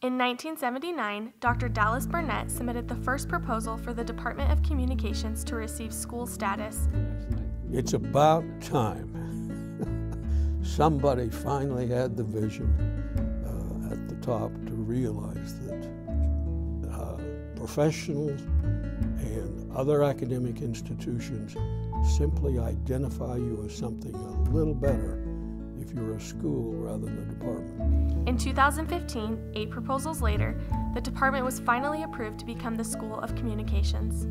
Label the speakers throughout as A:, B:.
A: In 1979, Dr. Dallas Burnett submitted the first proposal for the Department of Communications to receive school status.
B: It's about time. Somebody finally had the vision uh, at the top to realize that uh, professionals and other academic institutions simply identify you as something a little better if you're a school rather than a department.
A: In 2015, eight proposals later, the department was finally approved to become the School of Communications.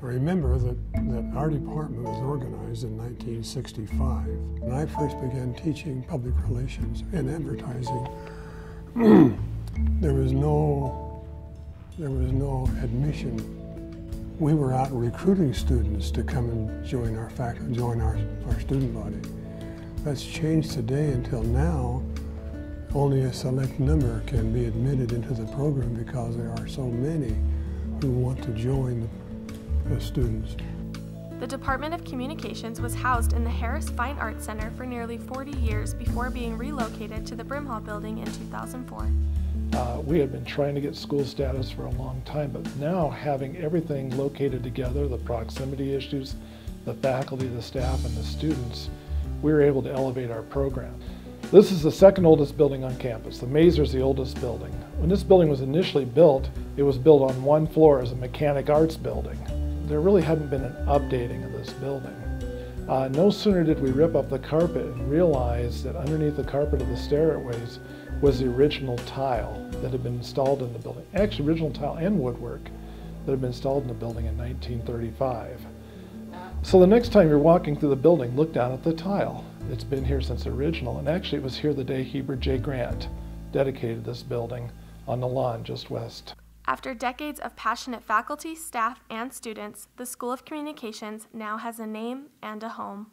C: Remember that, that our department was organized in 1965. When I first began teaching public relations and advertising, there was no there was no admission. We were out recruiting students to come and join our faculty, join our, our student body. That's changed today until now. Only a select number can be admitted into the program because there are so many who want to join the, the students.
A: The Department of Communications was housed in the Harris Fine Arts Center for nearly 40 years before being relocated to the Brimhall building in 2004.
D: Uh, we had been trying to get school status for a long time, but now having everything located together, the proximity issues, the faculty, the staff, and the students, we were able to elevate our program. This is the second oldest building on campus. The Maeser is the oldest building. When this building was initially built, it was built on one floor as a mechanic arts building. There really hadn't been an updating of this building. Uh, no sooner did we rip up the carpet and realize that underneath the carpet of the stairways was the original tile that had been installed in the building. Actually, original tile and woodwork that had been installed in the building in 1935. So the next time you're walking through the building, look down at the tile. It's been here since the original, and actually it was here the day Heber J. Grant dedicated this building on the lawn just west.
A: After decades of passionate faculty, staff, and students, the School of Communications now has a name and a home.